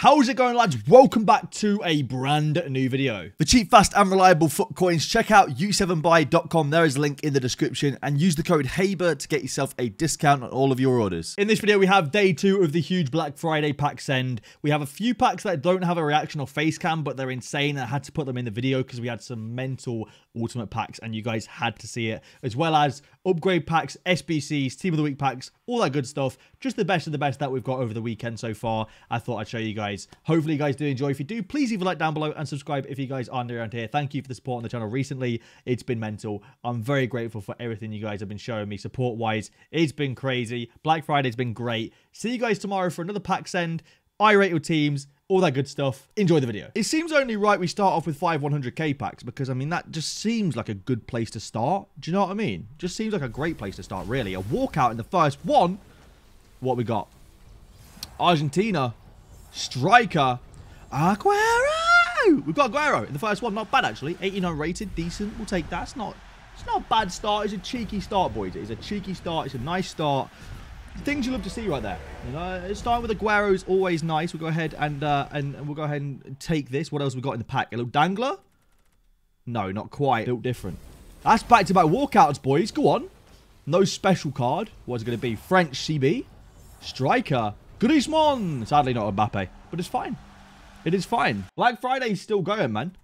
How's it going lads? Welcome back to a brand new video. The cheap, fast and reliable FUT coins, check out u7buy.com. There is a link in the description and use the code HABER to get yourself a discount on all of your orders. In this video, we have day two of the huge Black Friday pack send. We have a few packs that don't have a reaction or face cam, but they're insane. I had to put them in the video because we had some mental ultimate packs and you guys had to see it, as well as upgrade packs, SBCs, team of the week packs, all that good stuff. Just the best of the best that we've got over the weekend so far. I thought I'd show you guys. Hopefully you guys do enjoy. If you do, please leave a like down below and subscribe if you guys are new around here. Thank you for the support on the channel recently. It's been mental. I'm very grateful for everything you guys have been showing me support-wise. It's been crazy. Black Friday's been great. See you guys tomorrow for another pack send. I rate your teams all that good stuff. Enjoy the video. It seems only right we start off with five 100k packs because, I mean, that just seems like a good place to start. Do you know what I mean? Just seems like a great place to start, really. A walkout in the first one. What we got? Argentina. Striker. Aguero. We've got Aguero in the first one. Not bad, actually. 89 rated. Decent. We'll take that. It's not, it's not a bad start. It's a cheeky start, boys. It's a cheeky start. It's a nice start things you love to see right there. You know, starting with Aguero is always nice. We'll go ahead and, uh, and we'll go ahead and take this. What else we got in the pack? A little dangler? No, not quite. Built different. That's back to back walkouts, boys. Go on. No special card. What's it going to be? French CB. Striker. Griezmann. Sadly not Mbappe, but it's fine. It is fine. Black Friday's still going, man.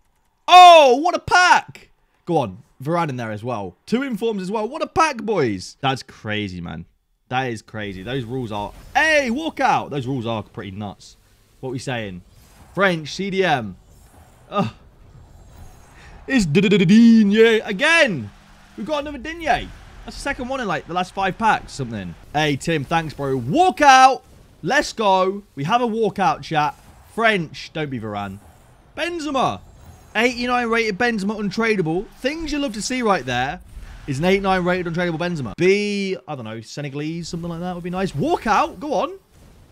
Oh, what a pack. Go on. Varane in there as well. Two informs as well. What a pack, boys. That's crazy, man. That is crazy. Those rules are... Hey, walk out! Those rules are pretty nuts. What are we saying? French, CDM. Ugh. It's Digne again. We've got another Digne. That's the second one in like the last five packs, something. Hey, Tim, thanks, bro. Walk out. Let's go. We have a walkout chat. French. Don't be Varane. Benzema. 89 rated Benzema untradeable. Things you love to see right there. Is an 8-9 rated untradeable Benzema? B, I don't know, Senegalese, something like that would be nice. Walk out, go on.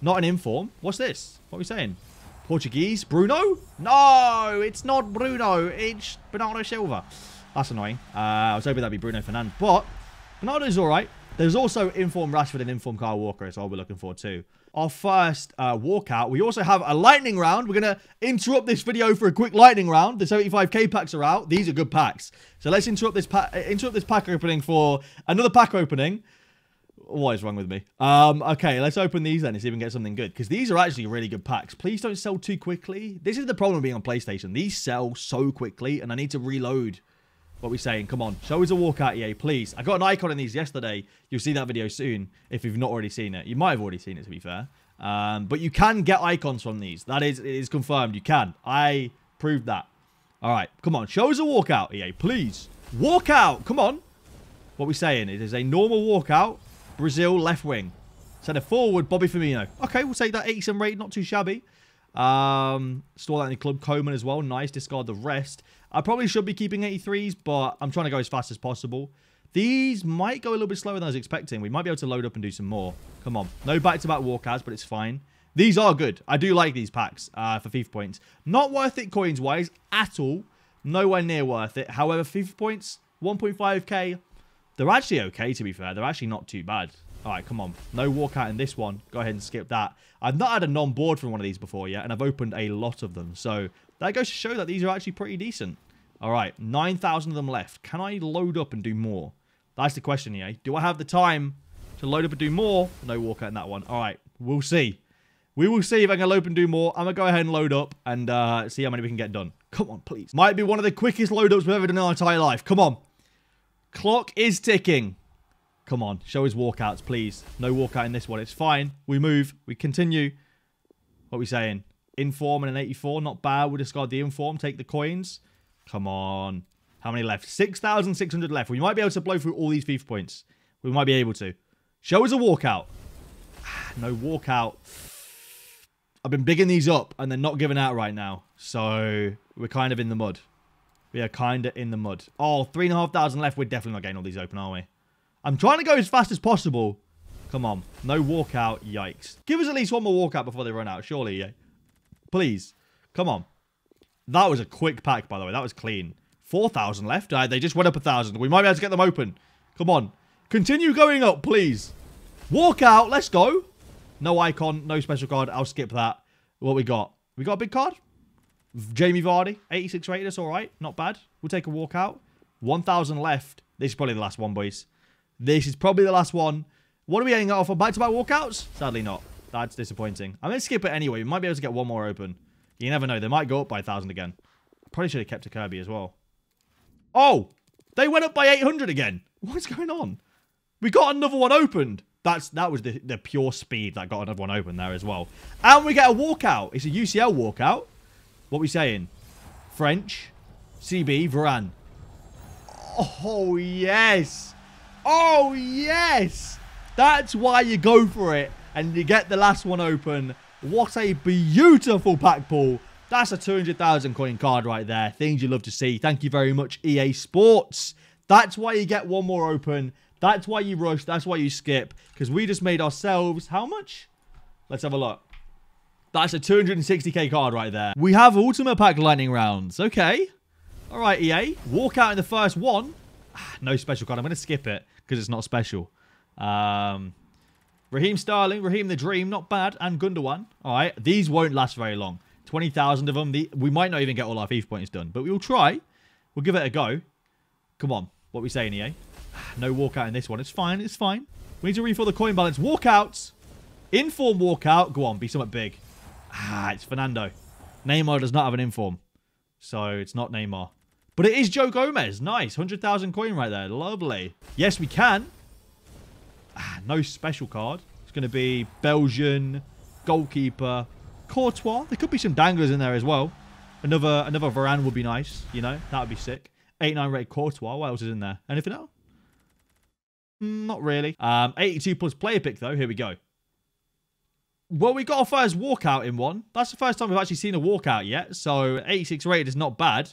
Not an inform. What's this? What are we saying? Portuguese? Bruno? No, it's not Bruno. It's Bernardo Silva. That's annoying. Uh, I was hoping that'd be Bruno Fernandes. But Bernardo's all right. There's also Inform Rashford and Inform Kyle Walker as well we're looking for too. Our first uh, walkout. We also have a lightning round. We're going to interrupt this video for a quick lightning round. The 75k packs are out. These are good packs. So let's interrupt this, pack. interrupt this pack opening for another pack opening. What is wrong with me? Um, okay, let's open these then and see if we can get something good. Because these are actually really good packs. Please don't sell too quickly. This is the problem being on PlayStation. These sell so quickly and I need to reload what we're saying? Come on, show us a walkout, EA, please. I got an icon in these yesterday. You'll see that video soon if you've not already seen it. You might have already seen it, to be fair. Um, but you can get icons from these. That is, is confirmed. You can. I proved that. All right, come on. Show us a walkout, EA, please. Walkout. Come on. What we're saying? It is a normal walkout. Brazil left wing. Centre forward, Bobby Firmino. Okay, we'll take that 87 rate. Not too shabby. Um, store that in the club. Coman as well. Nice. Discard the rest. I probably should be keeping 83s, but I'm trying to go as fast as possible. These might go a little bit slower than I was expecting. We might be able to load up and do some more. Come on. No back-to-back -back walkouts, but it's fine. These are good. I do like these packs uh, for FIFA points. Not worth it coins-wise at all. Nowhere near worth it. However, FIFA points, 1.5k, they're actually okay, to be fair. They're actually not too bad. All right, come on. No walkout in this one. Go ahead and skip that. I've not had a non-board from one of these before yet, and I've opened a lot of them. So that goes to show that these are actually pretty decent. All right, 9,000 of them left. Can I load up and do more? That's the question here. Do I have the time to load up and do more? No walkout in that one. All right, we'll see. We will see if I can load up and do more. I'm going to go ahead and load up and uh, see how many we can get done. Come on, please. Might be one of the quickest load ups we've ever done in our entire life. Come on. Clock is ticking. Come on, show his walkouts, please. No walkout in this one. It's fine. We move. We continue. What are we saying? Inform and an 84. Not bad. We'll discard the inform. Take the coins. Come on. How many left? 6,600 left. We might be able to blow through all these FIFA points. We might be able to. Show us a walkout. no walkout. I've been bigging these up and they're not giving out right now. So we're kind of in the mud. We are kind of in the mud. Oh, 3,500 left. We're definitely not getting all these open, are we? I'm trying to go as fast as possible. Come on. No walkout. Yikes. Give us at least one more walkout before they run out. Surely. Please. Come on. That was a quick pack, by the way. That was clean. 4,000 left. Uh, they just went up a 1,000. We might be able to get them open. Come on. Continue going up, please. Walk out. Let's go. No icon. No special card. I'll skip that. What we got? We got a big card. Jamie Vardy, 86 rated. That's all right. Not bad. We'll take a walkout. 1,000 left. This is probably the last one, boys. This is probably the last one. What are we getting off for back-to-back walkouts? Sadly not. That's disappointing. I'm going to skip it anyway. We might be able to get one more open. You never know. They might go up by 1,000 again. Probably should have kept a Kirby as well. Oh! They went up by 800 again. What's going on? We got another one opened. That's That was the, the pure speed that got another one open there as well. And we get a walkout. It's a UCL walkout. What are we saying? French. CB. Varane. Oh, yes. Oh, yes. That's why you go for it. And you get the last one open. What a beautiful pack pull. That's a 200,000 coin card right there. Things you love to see. Thank you very much, EA Sports. That's why you get one more open. That's why you rush. That's why you skip. Because we just made ourselves... How much? Let's have a look. That's a 260k card right there. We have Ultimate Pack Lightning Rounds. Okay. All right, EA. Walk out in the first one. Ah, no special card. I'm going to skip it because it's not special. Um, Raheem Sterling, Raheem the Dream, not bad. And Gundogan. All right. These won't last very long. 20,000 of them. The, we might not even get all our FIFA points done. But we will try. We'll give it a go. Come on. What we saying, EA? No walkout in this one. It's fine. It's fine. We need to refill the coin balance. Walkouts. Inform walkout. Go on. Be somewhat big. Ah, it's Fernando. Neymar does not have an inform. So it's not Neymar. But it is Joe Gomez. Nice. 100,000 coin right there. Lovely. Yes, we can. Ah, no special card. It's going to be Belgian, goalkeeper, Courtois. There could be some danglers in there as well. Another another Varane would be nice. You know, that would be sick. 89 rated Courtois. What else is in there? Anything else? Mm, not really. Um, 82 plus player pick, though. Here we go. Well, we got our first walkout in one. That's the first time we've actually seen a walkout yet. So 86 rated is not bad.